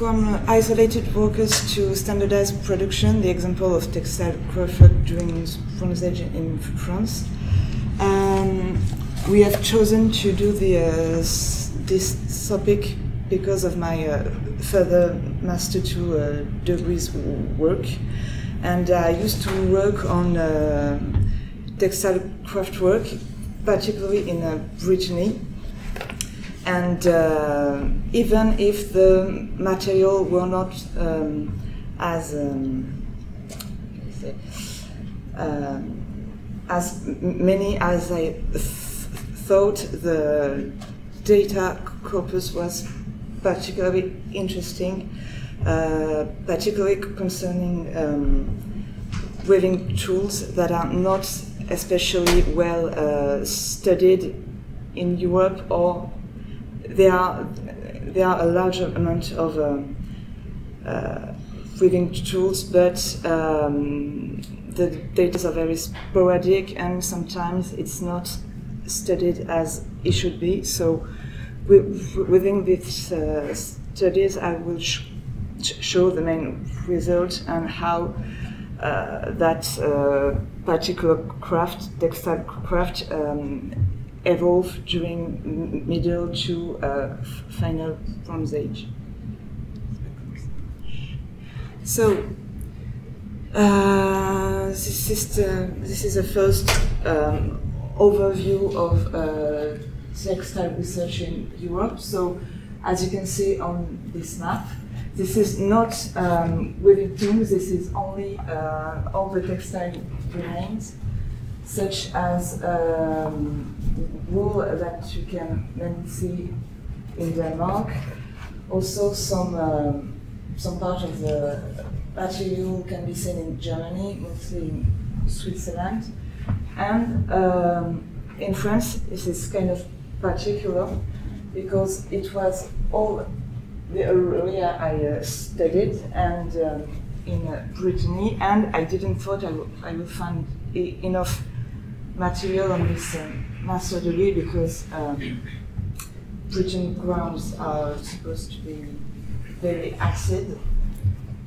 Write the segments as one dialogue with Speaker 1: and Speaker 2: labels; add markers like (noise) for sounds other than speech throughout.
Speaker 1: From uh, isolated workers to standardized production, the example of textile craft during Bronze Age in France, um, we have chosen to do the, uh, this topic because of my uh, further Master 2 uh, degrees work. And I used to work on uh, textile craft work, particularly in uh, Brittany. And uh, even if the material were not um, as um, um, as many as I th thought, the data corpus was particularly interesting, uh, particularly concerning um, weaving tools that are not especially well uh, studied in Europe or there are, there are a large amount of uh, uh, weaving tools, but um, the data are very sporadic and sometimes it's not studied as it should be. So within these uh, studies, I will sh show the main result and how uh, that uh, particular craft, textile craft, um, evolved during middle to uh, final Bronze Age. So uh, this is the, this is first um, overview of uh, textile research in Europe. So, as you can see on this map, this is not um, weaving tools, this is only uh, all the textile remains, such as um, wool that you can then see in Denmark. Also, some, um, some part of the material can be seen in Germany, mostly in Switzerland. And um, in France, this is kind of particular because it was all the area I uh, studied and um, in uh, Brittany, and I didn't thought I, I would find enough material on this um, master degree because um, Britain grounds are supposed to be very acid.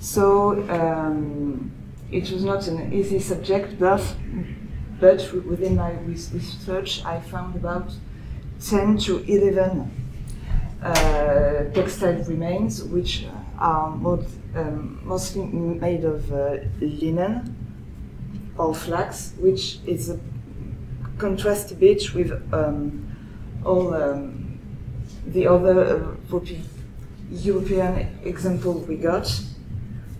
Speaker 1: So um, it was not an easy subject, but, but within my research I found about 10 to 11 uh, textile remains, which are um, mostly made of uh, linen or flax, which is a contrast a bit with um, all um, the other uh, European example we got.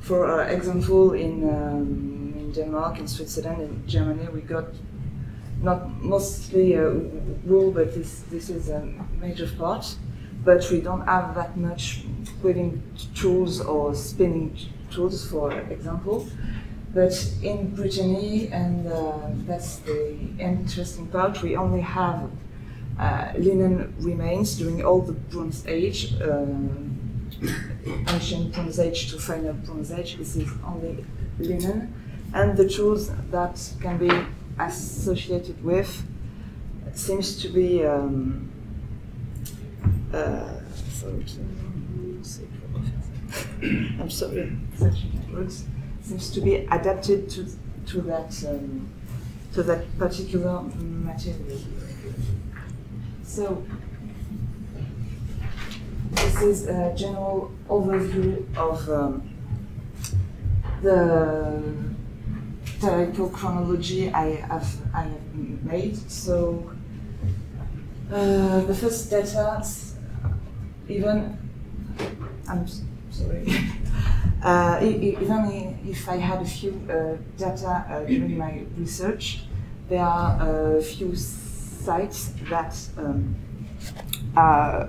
Speaker 1: For example, in, um, in Denmark, in Switzerland, in Germany, we got not mostly uh, wool, but this, this is a major part. But we don't have that much weaving tools or spinning tools, for example. But in Brittany, and uh, that's the interesting part, we only have uh, linen remains during all the Bronze Age, um, ancient Bronze Age to final Bronze Age. This is only linen, and the tools that can be associated with seems to be um, uh, I'm sorry, seems to be adapted to to that um, to that particular material. So this is a general overview of um, the historical chronology I have, I have made. So uh, the first data, even, I'm sorry, (laughs) uh, even if I had a few uh, data uh, during my research, there are a few sites that um, are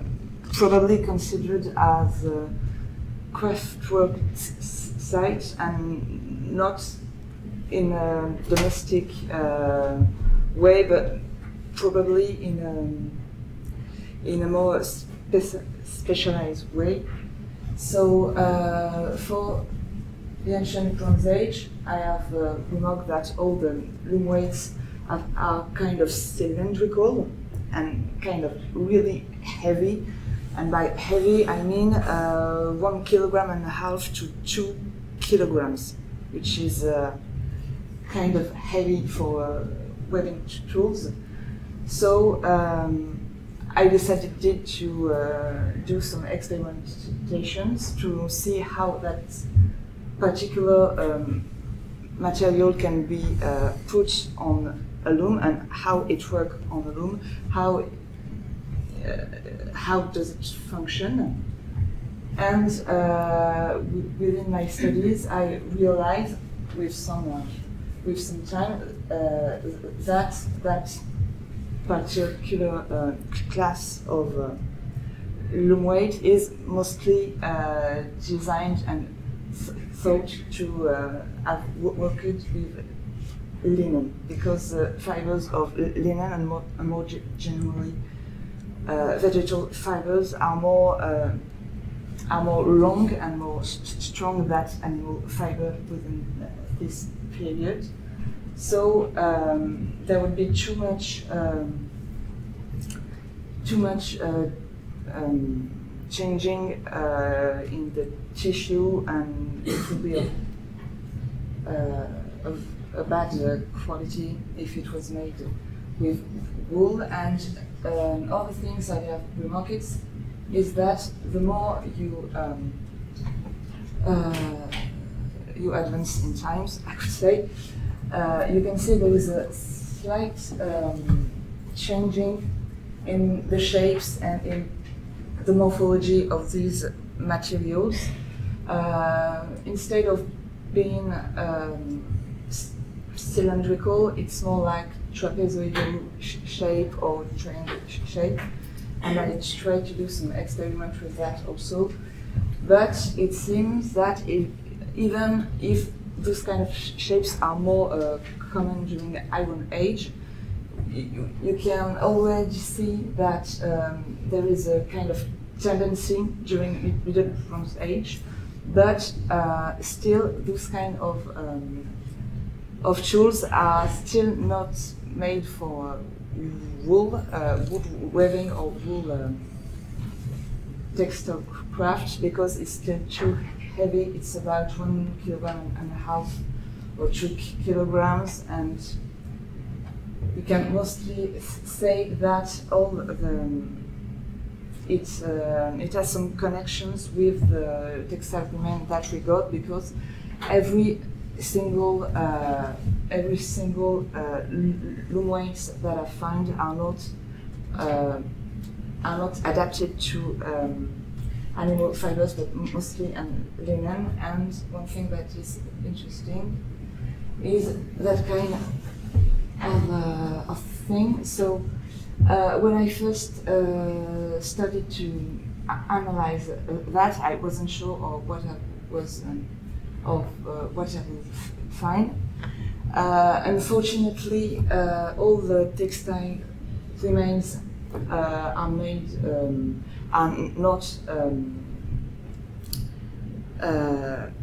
Speaker 1: probably considered as craftwork sites and not in a domestic uh, way, but probably in a, in a more spe specialized way. So uh, for the ancient Bronze Age, I have uh, remarked that all the loom weights are, are, kind of cylindrical and kind of really heavy. And by heavy, I mean uh, one kilogram and a half to two kilograms, which is uh, kind of heavy for uh, tools. So um, I decided to uh, do some experimentations to see how that particular um, material can be uh, put on a loom and how it works on a loom, how uh, how does it function. And uh, within my studies, I realized with some with some time uh, that that particular uh, class of uh, loom weight is mostly uh, designed and thought to uh, have worked with linen because the fibers of linen and more, and more generally uh, vegetal fibers are more uh, are more long and more strong than animal fiber within this period. So um, there would be too much um, too much uh, um, changing uh, in the tissue, and it would be a, uh, of a bad uh, quality if it was made with wool. And um, other things I have remarked is that the more you um, uh, you advance in times, (laughs) I could say, uh, you can see there is a slight um, changing in the shapes and in the morphology of these materials. Uh, instead of being um, cylindrical, it's more like trapezoidal sh shape or triangle sh shape. And I tried to do some experiment with that also. But it seems that even if those kind of sh shapes are more uh, common during the Iron Age, you, you can already see that um, there is a kind of tendency during Middle Bronze Age, but uh, still those kind of um, of tools are still not made for wool, uh, weaving or wool um, textile craft because it's still too heavy. It's about one kilogram and a half or two kilograms, and we can mostly say that all the it uh, it has some connections with the textile agreement that we got because every single uh, every single uh, loom weights that I find are not uh, are not adapted to um, animal fibers, but mostly and linen. And one thing that is interesting is that kind of, uh, of thing. So uh, when I first uh, started to analyze uh, that, I wasn't sure of what I was um, of uh, what I would find. Uh, unfortunately, all the textile remains are made um, are not um,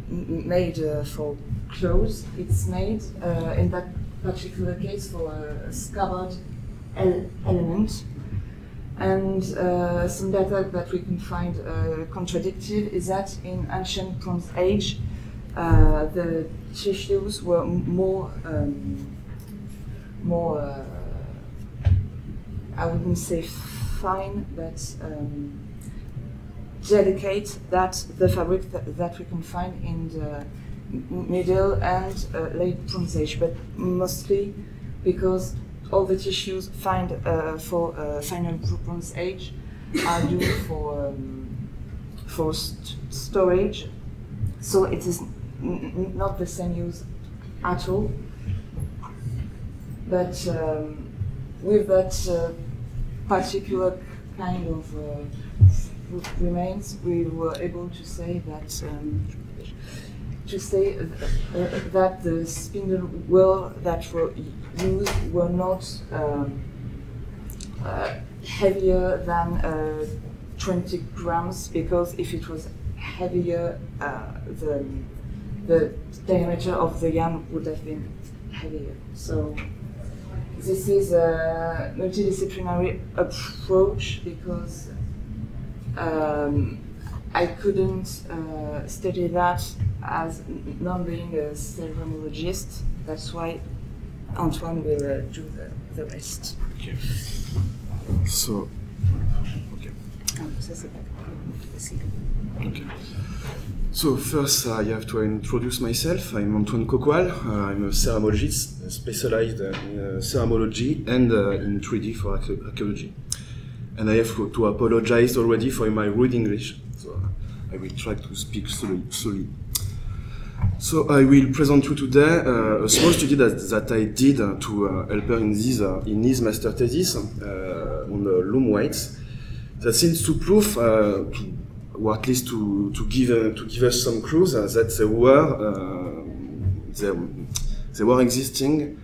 Speaker 1: made for clothes. It's made in that particular case for a scabbard element. And uh, some data that we can find uh, contradictive is that in ancient Bronze Age, uh, the tissues were more, um, more uh, I wouldn't say fine, but um, that the fabric that, that, we can find in the middle and uh, late Bronze Age, but mostly because all the tissues found uh, for uh, final Bronze age are used for um, for st storage, so it is not the same use at all. But um, with that uh, particular kind of uh, remains, we were able to say that um, to say uh, that the spindle wheel that were used were not um, uh, heavier than uh, 20 grams because if it was heavier, uh, the, the diameter of the yarn would have been heavier. So this is a multidisciplinary approach because um, I couldn't uh, study that as not being a ceramologist. That's why Antoine will uh, do the, the rest.
Speaker 2: Okay. So, okay. Okay. So first, I have to introduce myself. I'm Antoine Cocoual. Uh, I'm a ceramologist specialized in uh, ceramology and uh, in 3D for archaeology. And I have to apologize already for my rude English. So I will try to speak slowly. slowly. So I will present you today uh, a small study that, that I did to uh, help her in, this, uh, in his master thesis on loom weights that seems to prove, to, or at least to, to, give, to give us some clues that there were, there, there were existing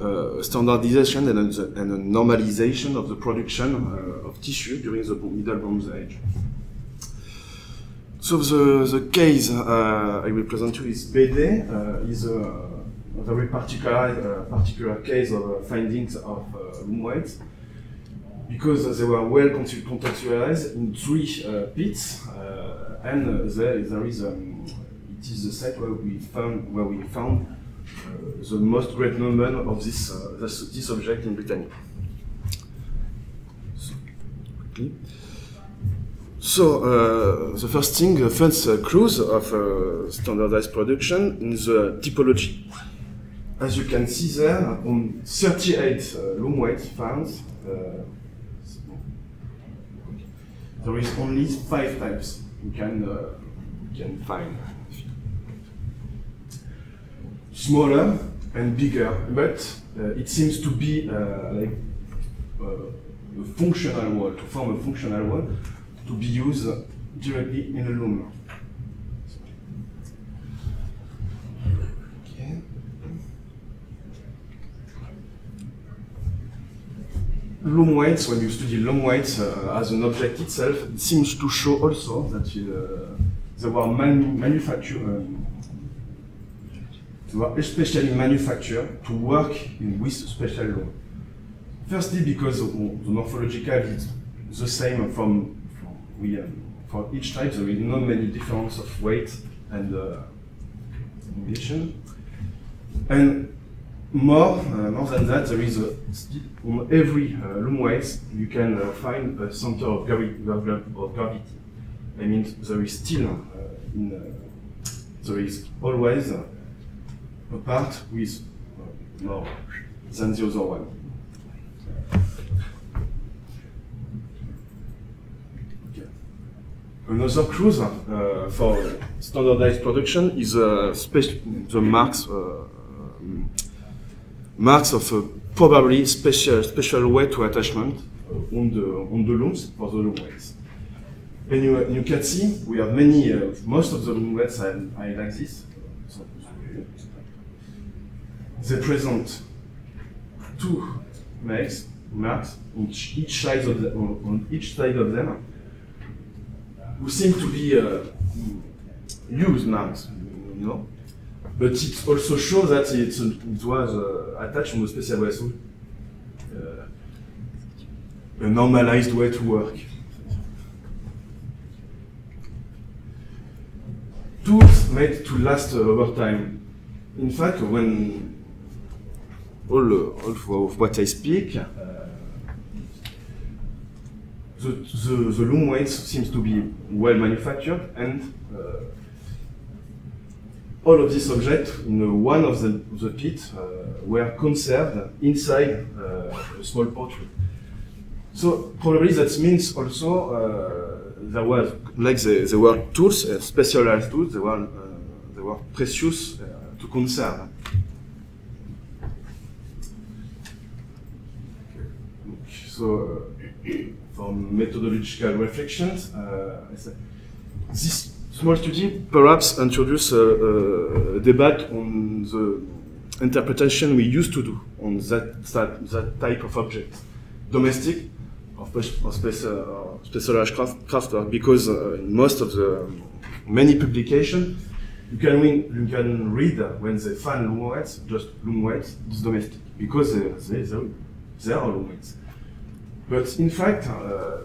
Speaker 2: uh, standardization and and a, normalization of the production uh, of tissue during the Middle Bronze Age. So the, the case uh, I will present you is BD, uh, is a, very particular, uh, particular case of findings of loom weights because they were well contextualized in three pits and there, there is um, it is the site where we found where we found uh, the most great number of this uh, this, this object in Brittany. So. So uh, the first thing, the first uh, clues of uh, standardized production in the typology. As you can see there, on 38 uh, loom weight uh, there is only five types you can uh, can find. Smaller and bigger, but uh, it seems to be uh, like uh, a functional wall, to form a functional wall to be used directly in a loom. Loom weights, when you study loom weights uh, as an object itself, it seems to show also that uh, they were manu manufactured, um, were especially manufactured to work in, with special loom. Firstly, because the morphological is the same from we um, for each type there is not many difference of weight and uh. And more, uh, more than that, there is a, on every uh, weight you can uh, find a center of, gravi of gravity. I mean, there is still in, there is always a part with more than the other one. Another clue uh, for standardized production is uh, the marks uh, marks of a probably special special way to attachment on the on the looms for the loom weights. And you, you can see we have many uh, most of the loom weights are, are like this. They present two marks marks on each side of the, on, on each side of them who seem to be uh, used marks, you know. But it also shows that it, it was uh, attached in a special so uh, a normalized way to work. Tools made to last uh, over time. In fact, when all, all of what I speak, uh, the, the, the loom weights seems to be well manufactured and uh, all of these objects in one of the, the pits uh, were conserved inside uh, a small pottery. So probably that means also uh, there was like the, there were tools, uh, specialized tools, they were, uh, they were precious to conserve. So (coughs) from methodological reflections. Uh, this small study perhaps introduce a, a, debate on the interpretation we used to do on that, that, that type of object, domestic or, special, specialized craft, craftwork, because uh, in most of the many publications, you can, you can read when they find loom weights, just loom weights, it's domestic, because they, they, they, are loom weights. But in fact, uh,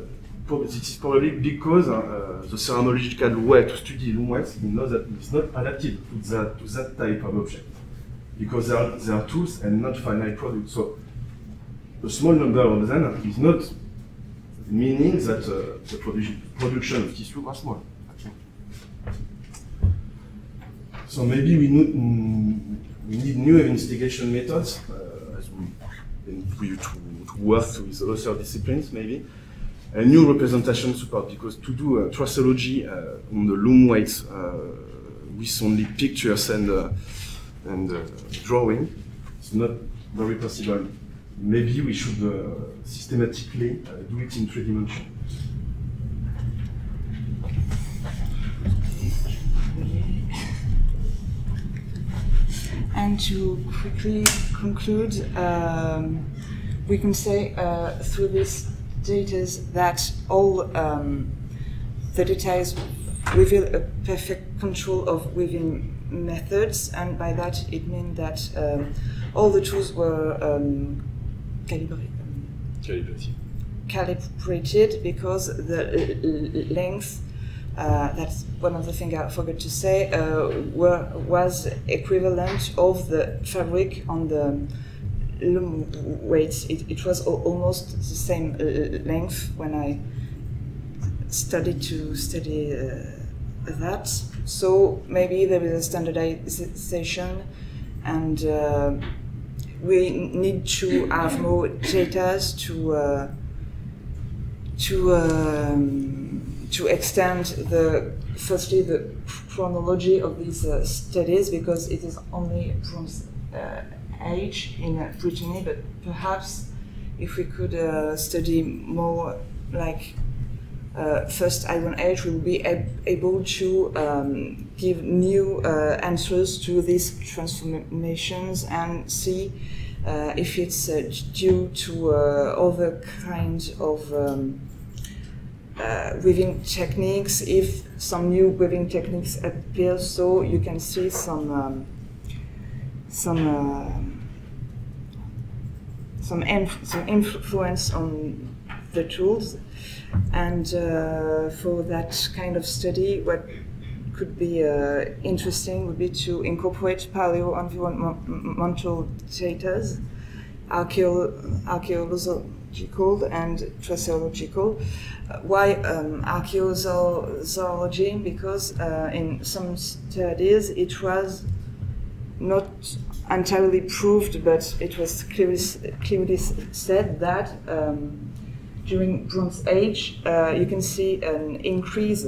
Speaker 2: this is probably because uh, the phenomenological way to study weights is not, that, it's not adapted to that, to that type of object. Because they are, they are tools and not finite products. So a small number of them is not meaning that uh, the produ production of tissue was small. So maybe we need, mm, we need new investigation methods uh, as we, we to, to work with other disciplines maybe. A new representation support because to do a traceology uh, on the loom weights uh, with only pictures and uh, and uh, drawing is not very possible. Maybe we should systematically do it in three dimensions.
Speaker 1: And to quickly conclude, um, we can say uh, through this data that all um, the details reveal a perfect control of weaving methods, and by that it means that um, all the tools were um, calibrated. calibrated because the length uh, that's one of the things I forgot to say, uh, were, was equivalent of the fabric on the weights. It, it was almost the same uh, length when I studied to study uh, that. So maybe there is a standardization and uh, we need to have more data to uh, to um, to extend the firstly the chronology of these uh, studies because it is only from uh, age in uh, Brittany, but perhaps if we could uh, study more like uh, first Iron Age, we will be ab able to um, give new uh, answers to these transformations and see if it's due to other kinds of um, uh, weaving techniques. If some new weaving techniques appear so you can see some um, some uh, some, inf some influence on the tools and uh, for that kind of study what could be uh, interesting would be to incorporate paleo-environmental data archaeological and traceological why um, archaeozoology? Because uh, in some studies it was not entirely proved, but it was clearly, clearly said that um, during Bronze Age uh, you can see an increase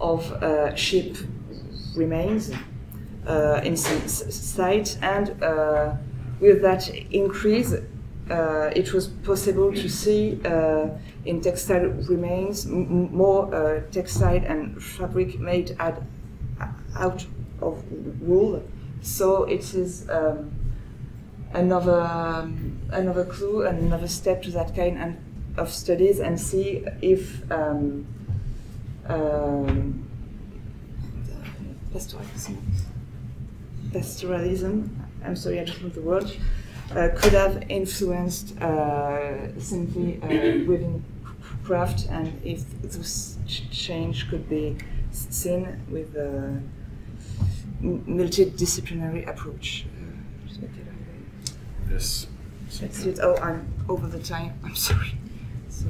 Speaker 1: of uh, ship remains uh, in some sites, and uh, with that increase, uh, it was possible to see in textile remains more uh, textile and fabric made ad, out of wool. So it is um, another um, another clue and another step to that kind of studies and see if um, um, pastoralism, pastoralism. I'm sorry, I don't know the word. Uh, could have influenced uh, simply uh, (clears throat) weaving craft and if this change could be seen with a multidisciplinary approach.
Speaker 2: Yes.
Speaker 1: That's it. Oh, I'm over the time. I'm sorry. So